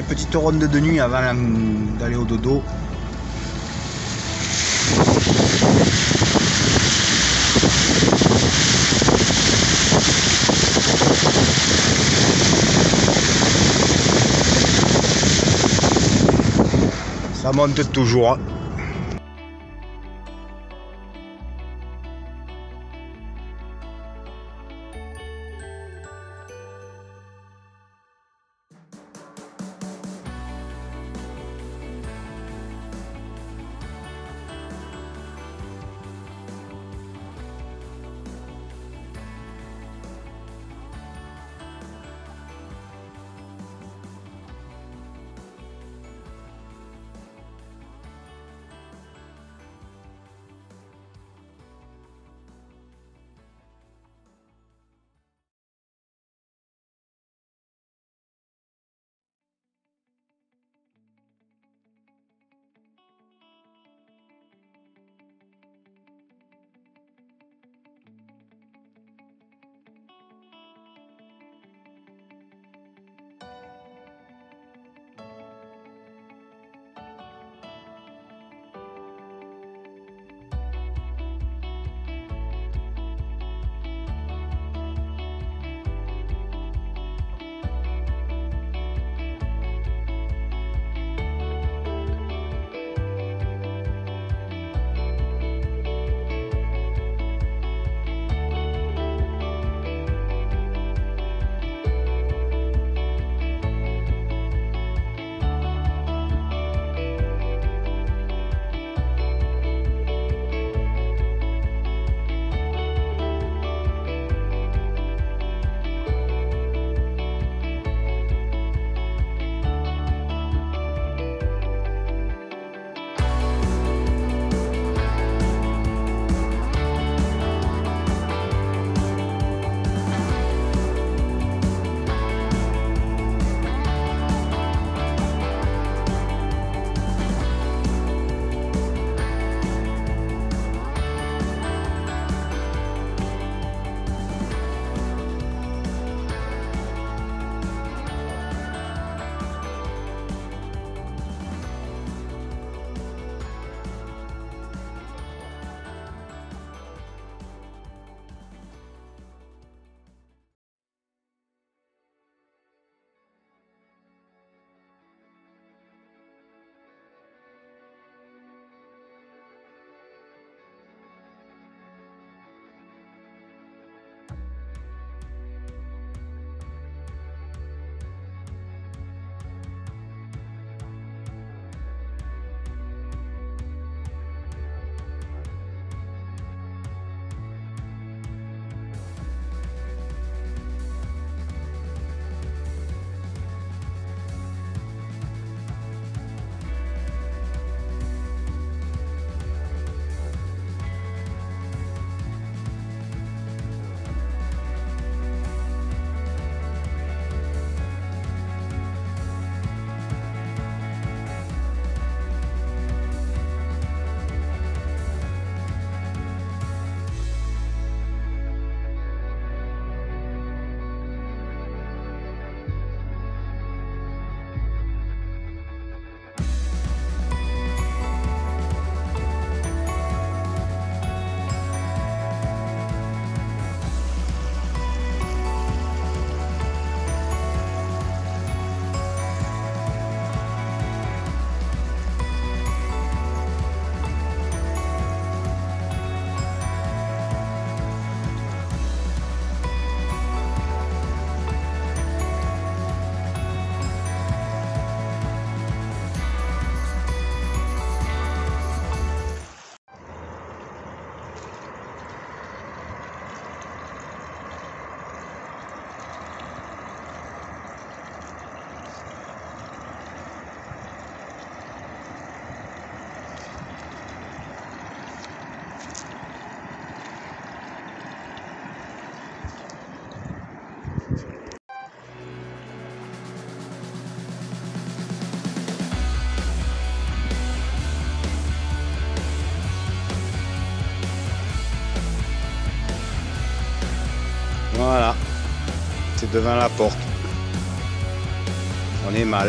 Petite ronde de nuit avant d'aller au dodo. Ça monte toujours. Devant la porte. On est mal.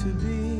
to be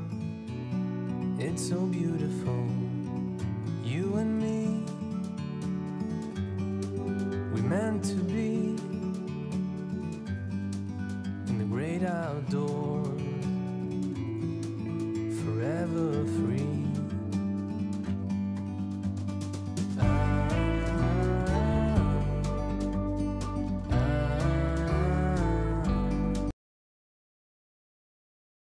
It's so beautiful, you and me.